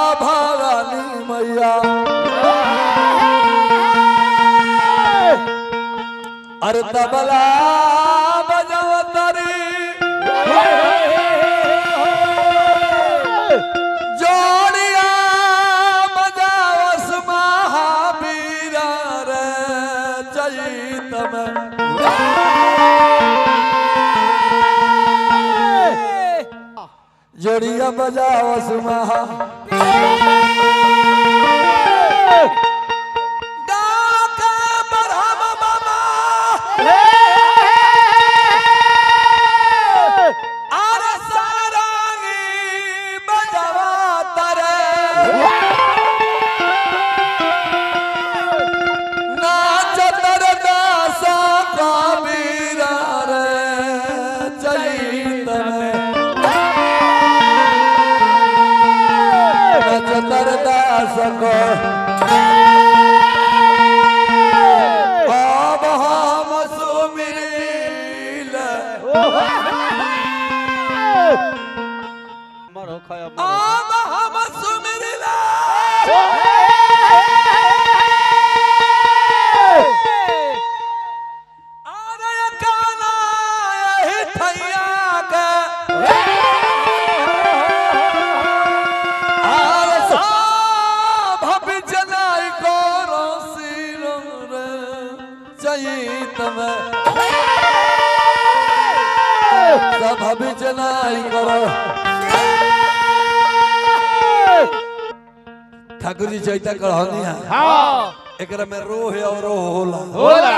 भवानी मैया। अरे तबला। जोड़िया बजाओ महा করো करो। ठाकुर जी चैता कढ़नी है। हाँ। एकरा में रोह और रोह होला। होला।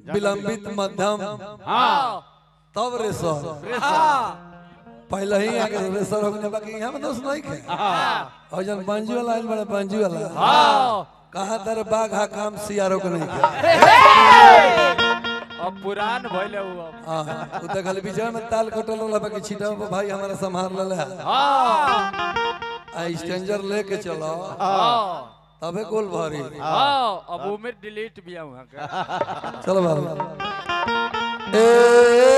विलंबित मध्यम। हाँ। तब रेसर पहले ही आगे रेसर हो गया बाकी यहाँ में दोस्त नहीं खे हाँ। और जन पंजी वाला आइल बड़ा पंजी वाला। हाँ। कहाँ तर बाघ हा काम सियारो के नहीं खे अब पुरान भइले उ अब। हाँ उ त खाली बीच में ताल कटल होला बाकी छिटा भाई हमारा संभाल ले हाँ। आ स्ट्रेंजर लेके चलो। हाँ। तबे गोल भरी। हाँ अब उम्र डिलीट भी वहाँ का। चलो बाबा ए